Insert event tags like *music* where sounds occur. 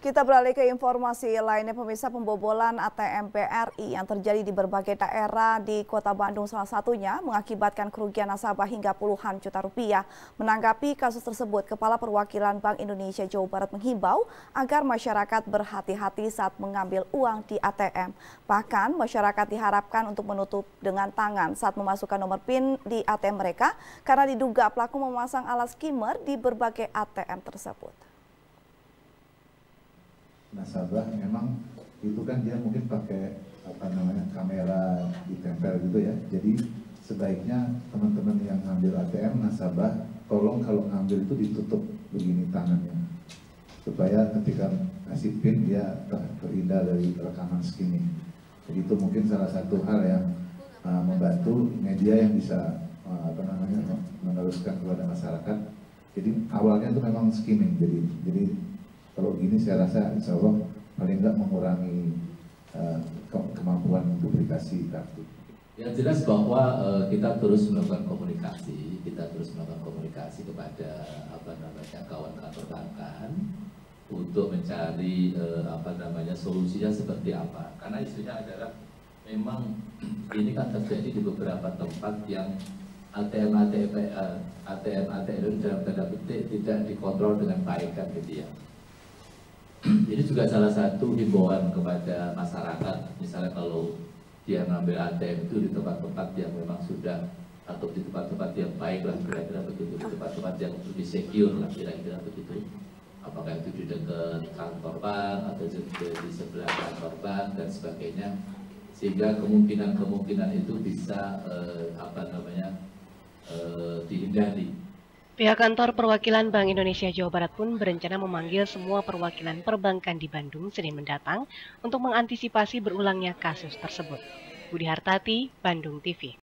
Kita beralih ke informasi lainnya pemirsa pembobolan ATM BRI yang terjadi di berbagai daerah di kota Bandung salah satunya mengakibatkan kerugian nasabah hingga puluhan juta rupiah. Menanggapi kasus tersebut, Kepala Perwakilan Bank Indonesia Jawa Barat menghimbau agar masyarakat berhati-hati saat mengambil uang di ATM. Bahkan masyarakat diharapkan untuk menutup dengan tangan saat memasukkan nomor PIN di ATM mereka karena diduga pelaku memasang alat skimmer di berbagai ATM tersebut nasabah memang itu kan dia mungkin pakai apa namanya kamera ditempel gitu ya. Jadi sebaiknya teman-teman yang ngambil ATM nasabah tolong kalau ngambil itu ditutup begini tangannya. Supaya ketika kasih pin dia terhindar dari rekaman skimming jadi itu mungkin salah satu hal yang uh, membantu media yang bisa uh, apa namanya meneruskan kepada masyarakat. Jadi awalnya itu memang skimming jadi jadi kalau gini saya rasa insya Allah paling nggak mengurangi uh, kemampuan duplikasi kartu. Yang jelas bahwa uh, kita terus melakukan komunikasi, kita terus melakukan komunikasi kepada apa namanya kawan kantor perbankan untuk mencari uh, apa namanya solusinya seperti apa. Karena isunya adalah memang *clears throat* ini kan terjadi di beberapa tempat yang ATM ATM ATM ATM dalam tanda petik tidak dikontrol dengan baik kan gitu ya ini juga salah satu himbauan kepada masyarakat misalnya kalau dia ngambil ATM itu di tempat-tempat yang memang sudah atau di tempat-tempat yang baik lah kira-kira begitu di tempat-tempat yang lebih secure lah kira-kira begitu. Apakah itu di dekat kantor bank atau di, di sebelah kantor bank dan sebagainya. Sehingga kemungkinan-kemungkinan itu bisa eh, apa namanya eh, dihindari Pihak kantor perwakilan Bank Indonesia Jawa Barat pun berencana memanggil semua perwakilan perbankan di Bandung Senin mendatang untuk mengantisipasi berulangnya kasus tersebut. Budi Hartati, Bandung TV.